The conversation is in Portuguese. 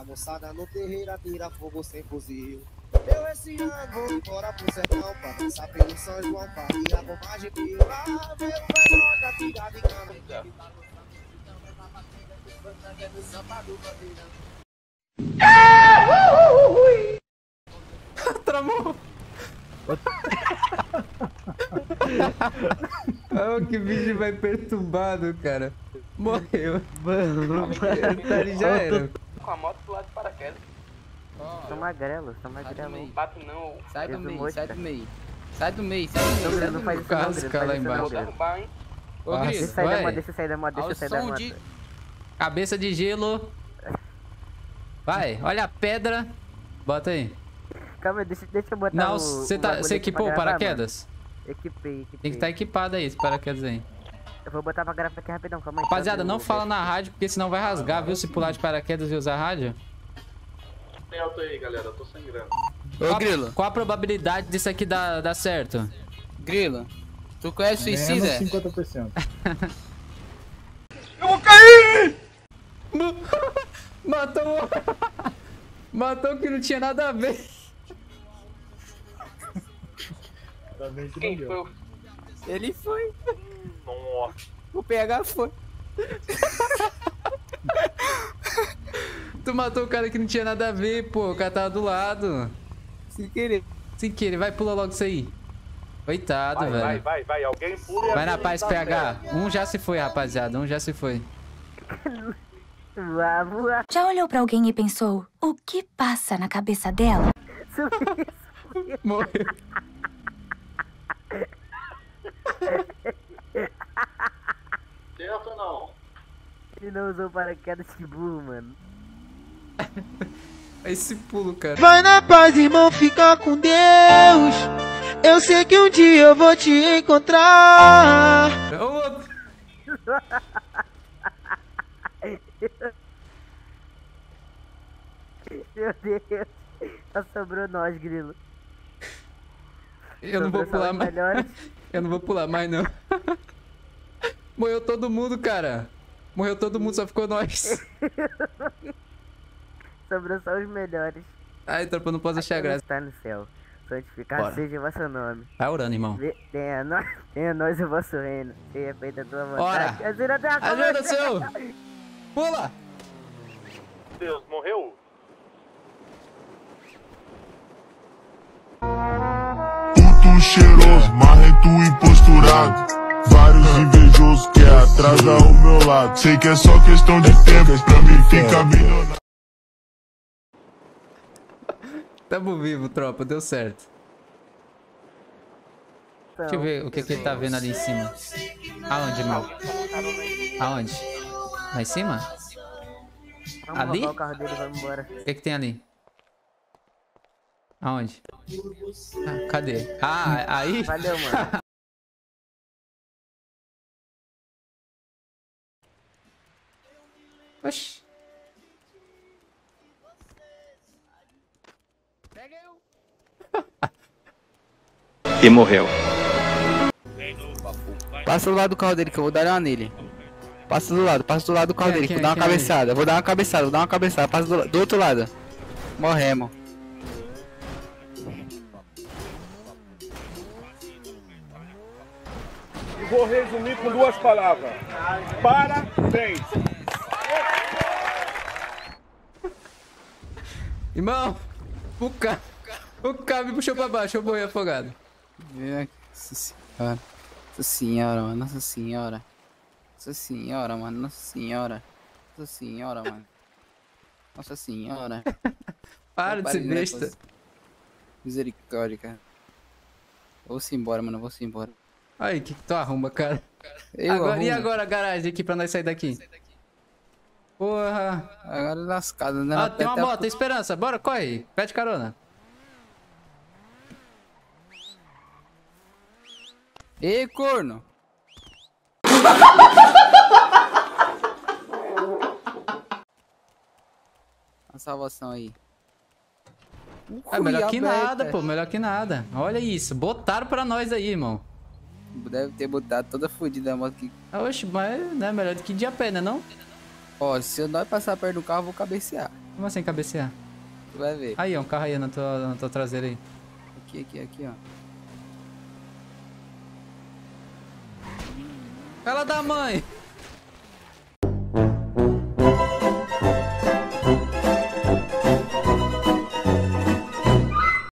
a moçada no terreiro atira fogo sem fuzil. Eu esse ano vou embora pro sertão pra dançar pelo São João, pra ir a bobagem pio. Lá o menor da tirada e cama. Tramou. oh, que bicho vai perturbado, cara. Morreu. Mano, Ele já era. Com a moto pro lado de paraquedas. São magrelos, são magrelos. Não bate não. Sai do meio, sai do meio. Sai do meio, sai do Não, meio. não faz isso não, lá isso não, embaixo. Ô. Grilo, Deixa eu sair da Vai. moto, deixa eu sair da moto, deixa eu sair da moto. de... Cabeça de gelo. Vai, olha a pedra. Bota aí. Calma, deixa, deixa eu botar Não, o- você tá, equipou o paraquedas? mano. Equipei, equipei. Tem que estar equipado aí, esse paraquedas aí. Eu vou botar pra gravar aqui rapidão, calma aí. Rapaziada, não fala na rádio, porque senão vai rasgar, viu? Se pular de paraquedas e usar rádio. Tem alto aí, galera. Eu tô sangrando. Ô, Grilo, Qual a probabilidade disso aqui dar, dar certo? Grilo. Tu conhece suicida? 50%. Matou Matou que não tinha nada a ver. Ainda bem que não Quem deu. foi Ele foi. Nossa. O PH foi. Tu matou o cara que não tinha nada a ver, pô. O cara tava do lado. Sem querer. Sem querer, vai, pula logo isso aí. Coitado, Vai, velho. vai, vai, vai. Alguém pula Vai na paz, tá PH. Um já se foi, rapaziada. Um já se foi. Já olhou pra alguém e pensou, o que passa na cabeça dela? Morreu. Certo ou não? Ele não usou paraquedas que burro, mano. Esse pulo, cara. Vai na paz, irmão, fica com Deus. Eu sei que um dia eu vou te encontrar. Outro. Meu Deus. Só sobrou nós, grilo. Eu não vou Sobrou pular mais. melhores. Eu não vou pular mais, não. Morreu todo mundo, cara. Morreu todo mundo, só ficou nós. Sobrou só os melhores. Ai, tropa, não posso achar graça. Está no céu. Santificado Bora. seja o vosso nome. Vai orando, irmão. Tenha nós, tenha nós o vosso reino. Seja feita a tua Ora. vontade. Ajuda, até a Ajuda, seu! Pula! Deus, morreu? Puto cheiroso, marrento e posturado. Vários invejosos que atrasa o meu lado. Sei que é só questão de tempo pra mim ficar milionário. Tamo vivo, tropa, deu certo. Deixa eu ver o que, que ele tá vendo ali em cima. Aonde, irmão? Aonde? Lá em cima? Vamos Ali? o carro dele vamos embora. O que, que tem ali? Aonde? Ah, cadê? Ah, aí? Valeu, mano. Oxi. E morreu. Passa do lado do carro dele que eu vou dar uma nele. Passa do lado, passa do lado do carro é, dele que vou é, dar uma quem é? cabeçada. Vou dar uma cabeçada, vou dar uma cabeçada. Passa do, do outro lado. Morremos. Vou resumir com duas palavras. Parabéns. Irmão, o cara, o cara me puxou pra baixo, eu morri afogado. Nossa senhora. Nossa senhora, mano. Nossa senhora. Nossa senhora, mano. Nossa senhora. Nossa senhora, mano. Nossa senhora. Para de ser né, besta. Misericórdia, cara. Vou-se embora, mano. Vou-se embora. Aí, que, que tu arruma, cara? Eu agora, e arrumo. agora a garagem aqui pra nós sair daqui? Porra. Agora é lascado, né? Ah, tem uma moto, esperança. Bora, corre. Pede carona. Ei, corno! A salvação aí. É melhor que Ui, nada, aberta. pô. Melhor que nada. Olha isso. Botaram pra nós aí, irmão. Deve ter botado toda fodida a moto aqui. Oxe, mas né, melhor do que de a pé, né não? Ó, se eu não passar perto do carro, eu vou cabecear. Como assim cabecear? Tu vai ver. Aí, ó, um carro aí na tua, na tua traseira aí. Aqui, aqui, aqui, ó. Ela da mãe!